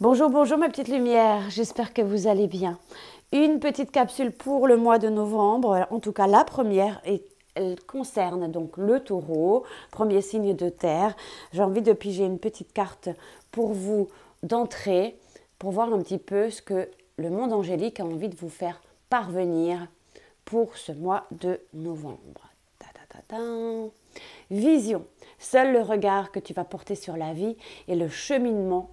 Bonjour, bonjour ma petite lumière, j'espère que vous allez bien. Une petite capsule pour le mois de novembre, en tout cas la première, et elle concerne donc le taureau, premier signe de terre. J'ai envie de piger une petite carte pour vous d'entrée, pour voir un petit peu ce que le monde angélique a envie de vous faire parvenir pour ce mois de novembre. Vision. Seul le regard que tu vas porter sur la vie et le cheminement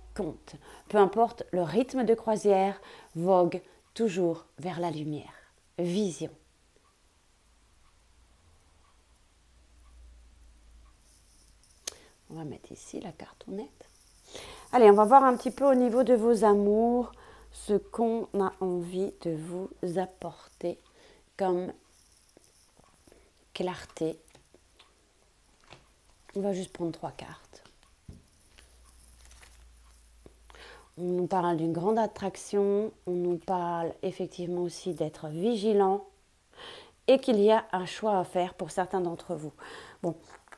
Peu importe le rythme de croisière, vogue toujours vers la lumière. Vision. On va mettre ici la carte nette. Allez, on va voir un petit peu au niveau de vos amours ce qu'on a envie de vous apporter comme clarté on va juste prendre trois cartes. On nous parle d'une grande attraction, on nous parle effectivement aussi d'être vigilant et qu'il y a un choix à faire pour certains d'entre vous. Bon,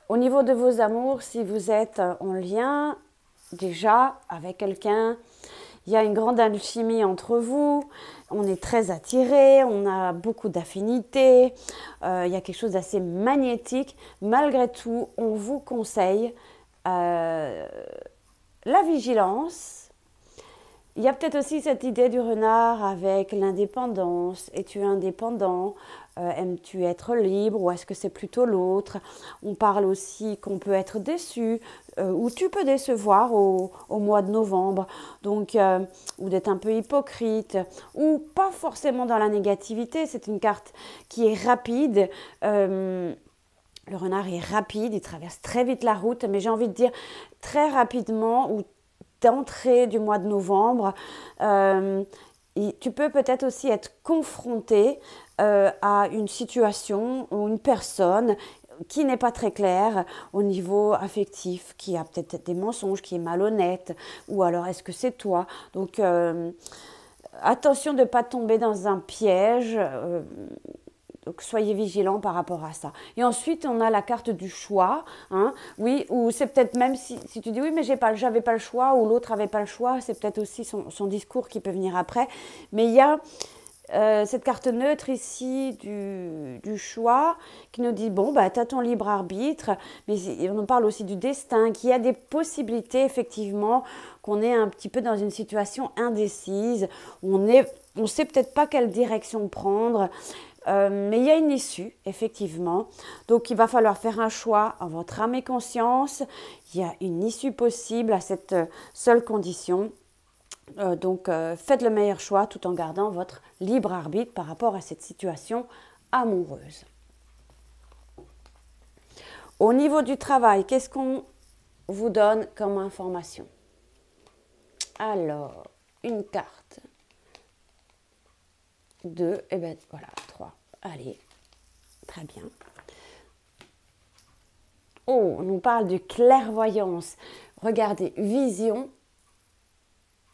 au niveau de vos amours, si vous êtes en lien déjà avec quelqu'un, il y a une grande alchimie entre vous, on est très attirés, on a beaucoup d'affinités, euh, il y a quelque chose d'assez magnétique. Malgré tout, on vous conseille euh, la vigilance. Il y a peut-être aussi cette idée du renard avec l'indépendance. Es-tu indépendant? Euh, Aimes-tu être libre? Ou est-ce que c'est plutôt l'autre? On parle aussi qu'on peut être déçu euh, ou tu peux décevoir au, mois de novembre, donc euh, ou d'être un peu hypocrite ou pas forcément dans la négativité. C'est une carte qui est rapide. le renard est rapide, il traverse très vite la route, mais j'ai envie de dire très rapidement ou d'entrée du mois de novembre tu peux peut-être aussi être confronté euh, à une situation ou une personne qui n'est pas très claire au niveau affectif, qui a peut-être des mensonges, qui est malhonnête, ou alors est-ce que c'est toi? Donc euh, attention de ne pas tomber dans un piège. Euh, donc soyez vigilants par rapport à ça. Et ensuite, on a la carte du choix. Hein, oui, ou c'est peut-être même si, tu dis oui, mais pas, j'avais pas le choix, ou l'autre avait pas le choix, c'est peut-être aussi son, discours qui peut venir après. Mais il y a euh, cette carte neutre ici du, choix qui nous dit bon, bah, tu as ton libre arbitre, mais on parle aussi du destin, qu'il y a des possibilités effectivement qu'on est un petit peu dans une situation indécise, on est on sait peut-être pas quelle direction prendre. Euh, mais il y a une issue, effectivement. Donc il va falloir faire un choix en votre âme et conscience. Il y a une issue possible à cette euh, seule condition. Euh, donc faites le meilleur choix tout en gardant votre libre arbitre par rapport à cette situation amoureuse. Au niveau du travail, qu'est-ce qu'on vous donne comme information? Alors, une carte. Deux, et bien voilà, Allez, très bien. Oh, on nous parle de clairvoyance. Regardez, vision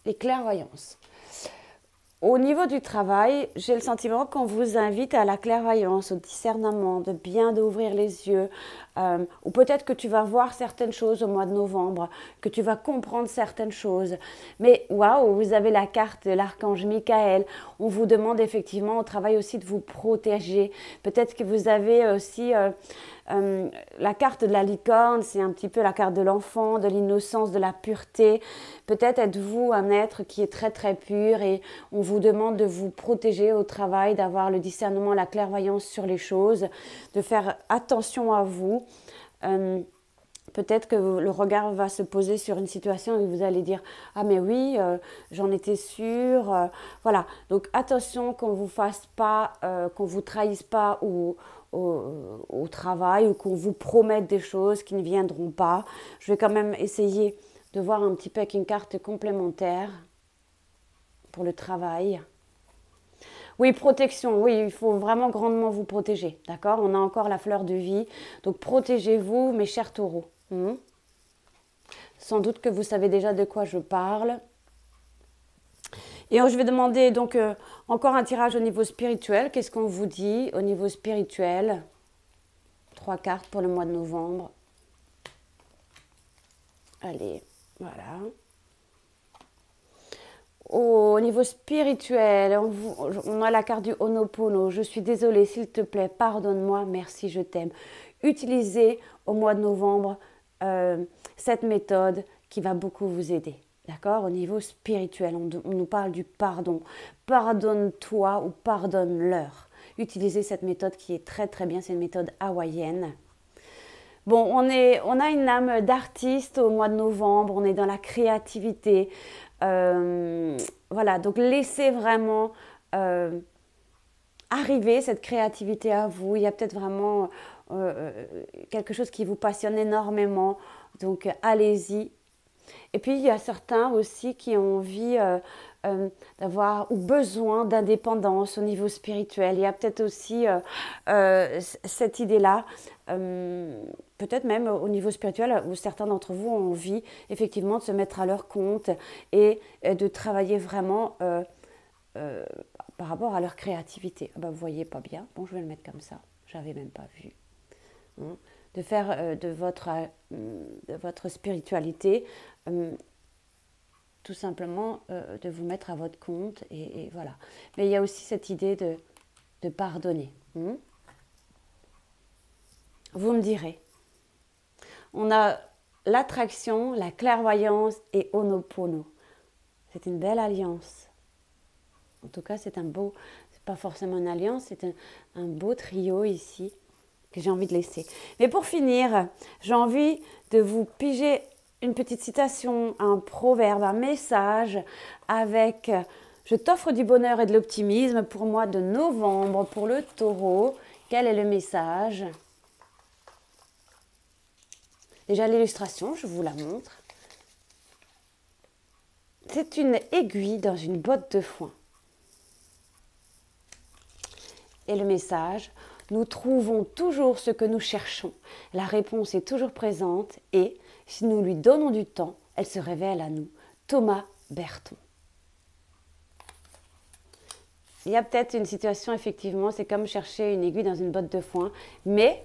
et clairvoyance. Au niveau du travail, j'ai le sentiment qu'on vous invite à la clairvoyance, au discernement, de bien d'ouvrir les yeux. Euh, ou peut-être que tu vas voir certaines choses au mois de novembre, que tu vas comprendre certaines choses. Mais waouh, vous avez la carte de l'archange Michael. On vous demande effectivement au travail aussi de vous protéger. Peut-être que vous avez aussi... Euh, euh, la carte de la licorne, c'est un petit peu la carte de l'enfant, de l'innocence, de la pureté. Peut-être êtes-vous un être qui est très très pur et on vous demande de vous protéger au travail, d'avoir le discernement, la clairvoyance sur les choses, de faire attention à vous. Euh, peut-être que le regard va se poser sur une situation et vous allez dire ah mais oui euh, j'en étais sûre voilà donc attention qu'on vous fasse pas qu'on vous trahisse pas ou au, travail ou qu'on vous promette des choses qui ne viendront pas. Je vais quand même essayer de voir un petit peu avec une carte complémentaire pour le travail. Oui, protection, oui, il faut vraiment grandement vous protéger, d'accord? On a encore la fleur de vie, donc protégez-vous, mes chers taureaux. Hmm? Sans doute que vous savez déjà de quoi je parle. Et je vais demander donc euh, encore un tirage au niveau spirituel. Qu'est-ce qu'on vous dit au niveau spirituel? Trois cartes pour le mois de novembre. Allez, voilà. au niveau spirituel, on, a la carte du Honopono. Je suis désolée, s'il te plaît, pardonne-moi, merci, je t'aime. Utilisez au mois de novembre euh, cette méthode qui va beaucoup vous aider. D'accord? Au niveau spirituel, on, nous parle du pardon. Pardonne-toi ou pardonne-leur. Utilisez cette méthode qui est très très bien. C'est une méthode hawaïenne. Bon, on a une âme d'artiste au mois de novembre. On est dans la créativité. Euh, voilà, donc laissez vraiment euh, arriver cette créativité à vous. Il y a peut-être vraiment euh, quelque chose qui vous passionne énormément. Donc allez-y. Et puis il y a certains aussi qui ont envie d'avoir ou besoin d'indépendance au niveau spirituel. Il y a peut-être aussi cette idée-là peut-être même au niveau spirituel, où certains d'entre vous ont envie effectivement de se mettre à leur compte et de travailler vraiment euh, euh, par rapport à leur créativité. Ah ben, vous voyez pas bien, bon je vais le mettre comme ça, j'avais même pas vu. Hein. De faire euh, de, votre, de votre spiritualité tout simplement de vous mettre à votre compte et, voilà. Mais il y a aussi cette idée de, de pardonner. Hein. Vous me direz, on a l'attraction, la clairvoyance et Onopono. C'est une belle alliance. En tout cas, c'est un beau, c'est pas forcément une alliance, c'est un, beau trio ici que j'ai envie de laisser. Mais pour finir, j'ai envie de vous piger une petite citation, un proverbe, un message avec Je t'offre du bonheur et de l'optimisme pour moi de novembre pour le taureau. Quel est le message? Déjà l'illustration, je vous la montre. C'est une aiguille dans une botte de foin. Et le message, nous trouvons toujours ce que nous cherchons. La réponse est toujours présente et, si nous lui donnons du temps, elle se révèle à nous. Thomas Berton. Il y a peut-être une situation, effectivement, c'est comme chercher une aiguille dans une botte de foin, mais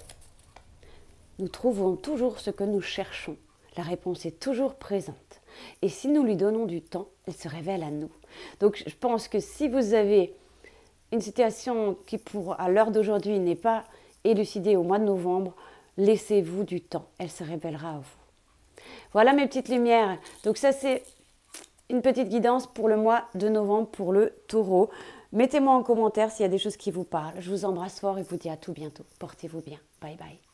nous trouvons toujours ce que nous cherchons. La réponse est toujours présente. Et si nous lui donnons du temps, elle se révèle à nous. Donc je pense que si vous avez une situation qui, pour, à l'heure d'aujourd'hui, n'est pas élucidée au mois de novembre, laissez-vous du temps. Elle se révélera à vous. Voilà mes petites lumières. Donc ça, c'est une petite guidance pour le mois de novembre pour le taureau. Mettez-moi en commentaire s'il y a des choses qui vous parlent. Je vous embrasse fort et vous dis à tout bientôt. Portez-vous bien. Bye bye.